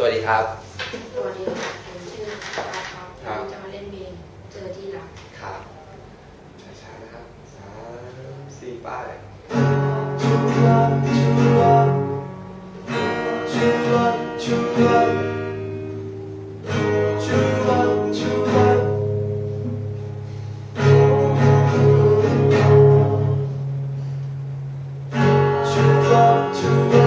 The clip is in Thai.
สวัสดีครับ สวัสดีครับผมชื่อครับครับจะมาเล่นเบนเจอที่หลังครับช้าๆนะครับสามสี่ป้ายชุดละชุดละชุดละชุดละชุดละชุดละชุดละชุดละ